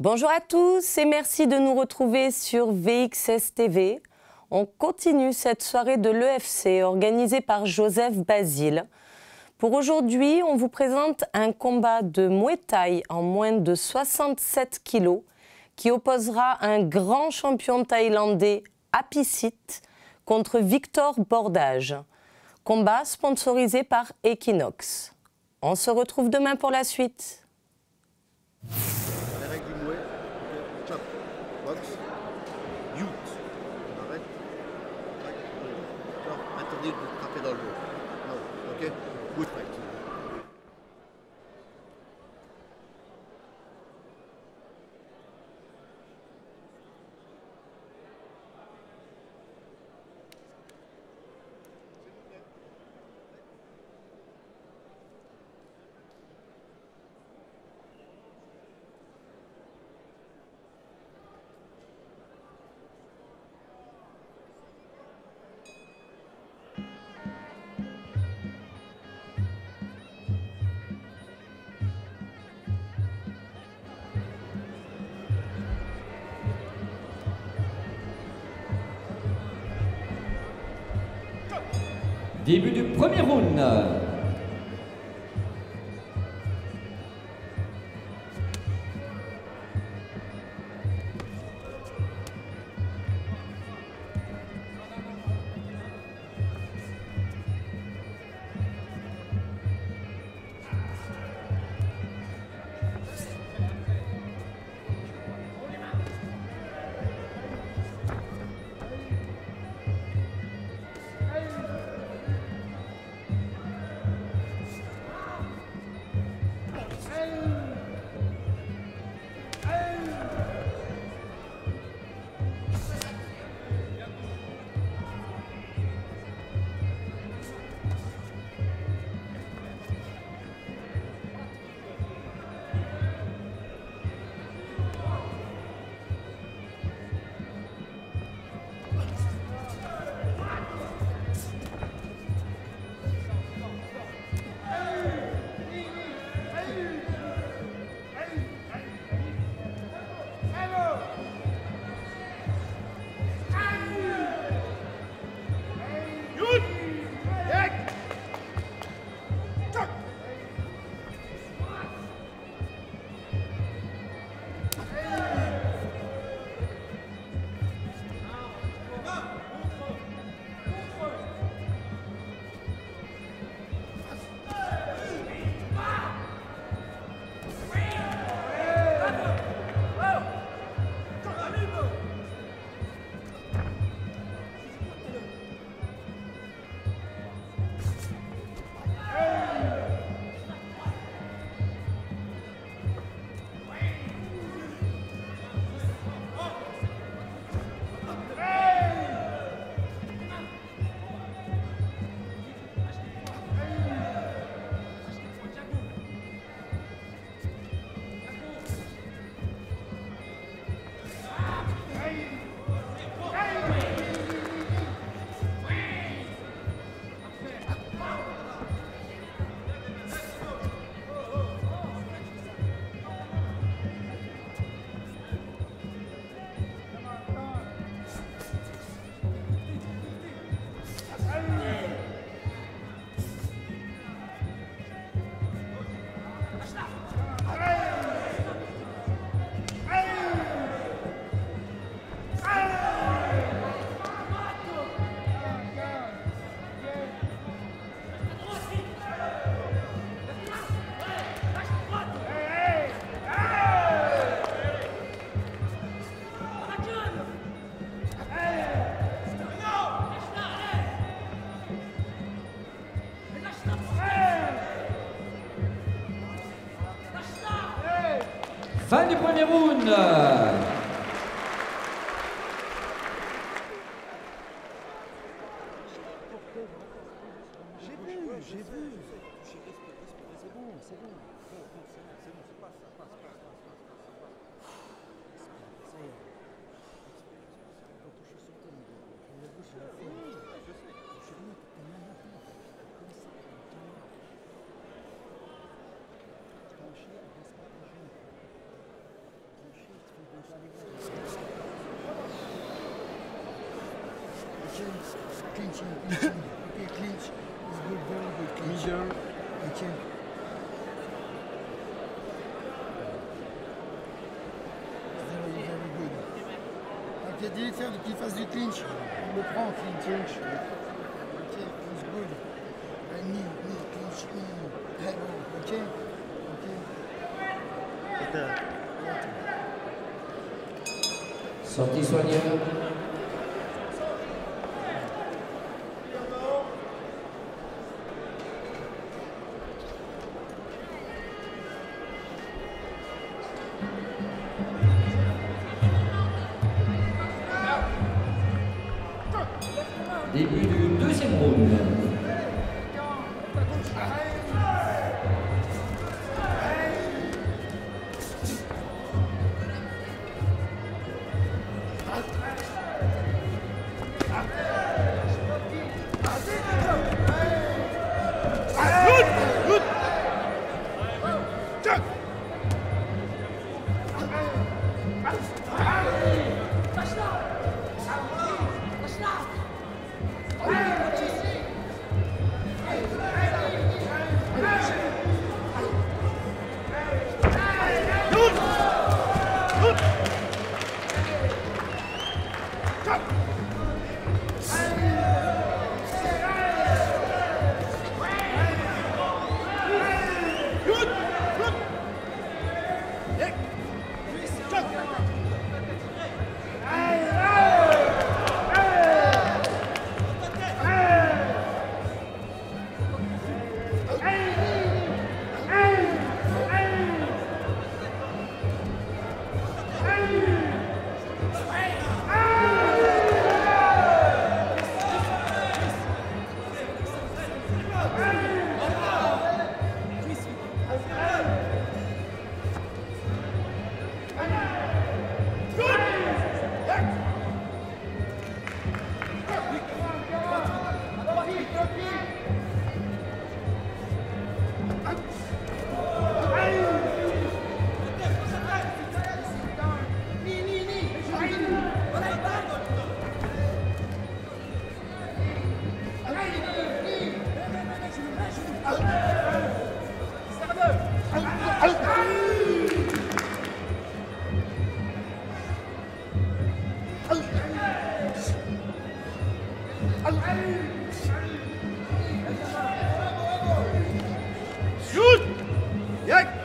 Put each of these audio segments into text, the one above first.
Bonjour à tous et merci de nous retrouver sur VXS TV. On continue cette soirée de l'EFC organisée par Joseph Basile. Pour aujourd'hui, on vous présente un combat de Muay Thai en moins de 67 kilos qui opposera un grand champion thaïlandais Apicit contre Victor Bordage. Combat sponsorisé par Equinox. On se retrouve demain pour la suite. Début du premier round. Round. J'ai vu, j'ai vu. C'est bon, c'est bon. Ça y Clinching, clinching. Okay, clinch. It's good, very good. Clinch. Okay. Very, very good. Ok, dis faire qu'il fasse du clinch. Il le prend, clinch. Clinch. Ok, it's good. And knee, knee, clinch, knee. Elbow, ok? Ok. C'était Sortie soigneur. Shoot! Yeah!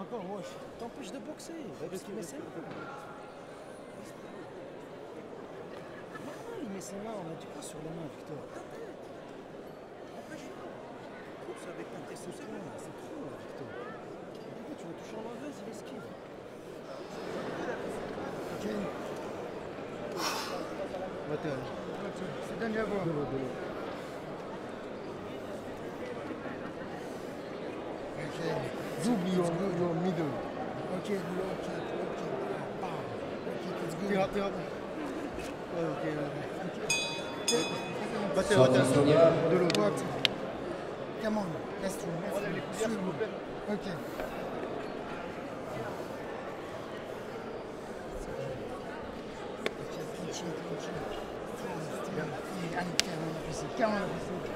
À corps, moi, je t'empêche de boxer. Il met ses mains, on a du poids sur les mains, Victor. Avec C'est bien à voir. Double your, your middle. ah, rap. Ouais, ok, ouais. Battez, battez. De l'eau. Come on. Ok. Ok, calme, on a poussé, calme, on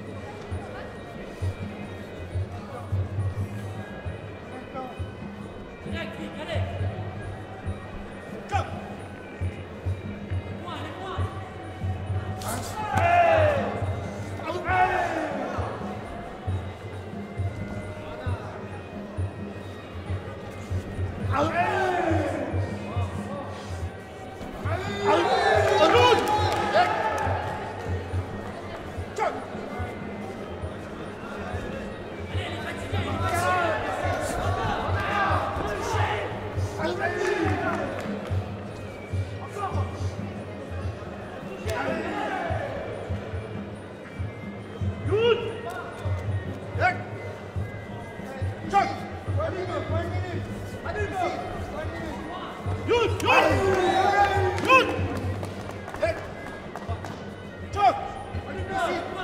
Shit.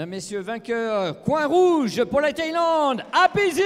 Mesdames, Messieurs, vainqueurs, coin rouge pour la Thaïlande, Apizit